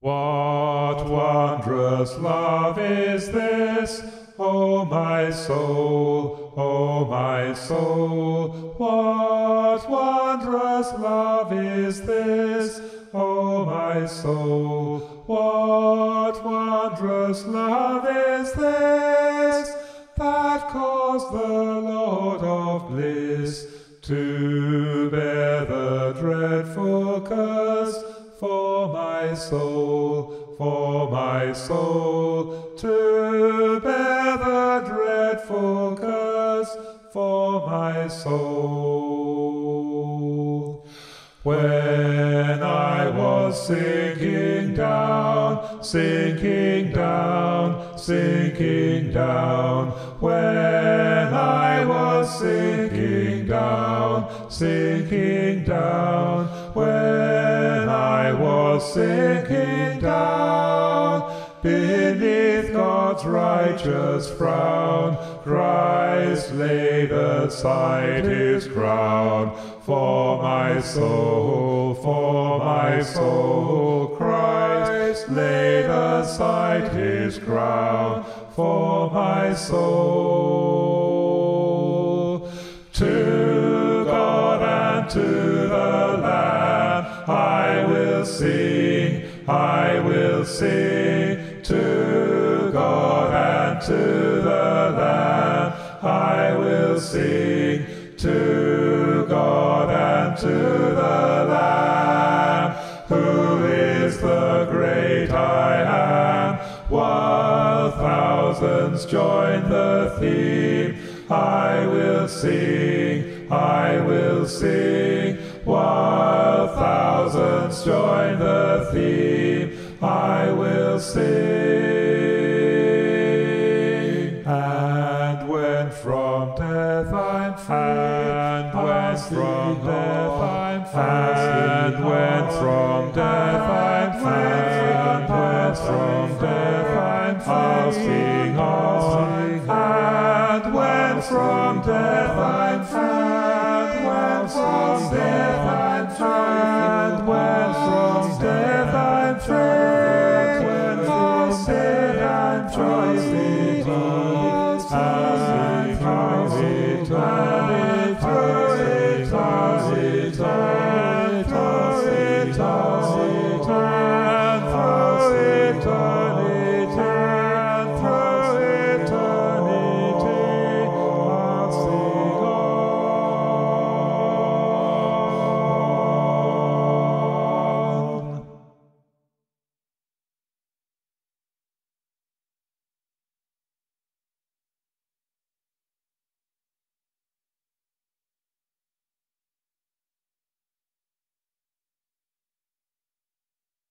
What wondrous love is this, O my soul, O my soul? What wondrous love is this, O my soul? What wondrous love is this that caused the Lord of bliss to bear the dreadful curse my soul, for my soul, to bear the dreadful curse for my soul. When I was sinking down, sinking down, sinking down, when I was sinking down, sinking down, when sinking down, beneath God's righteous frown, Christ laid aside his crown for my soul, for my soul. Christ laid aside his crown for my soul. To God and to the Lamb I will sing, I will sing. To God and to the Lamb I will sing. To God and to the Lamb, who is the great I am, while thousands join the theme. I will sing, I will sing, thousands join the theme. I will sing. And when from death I'm free, and when from death I'm free, and when from death I'm free, and when from death I'm free, I'll sing on. And when from death I'm I'm free, when from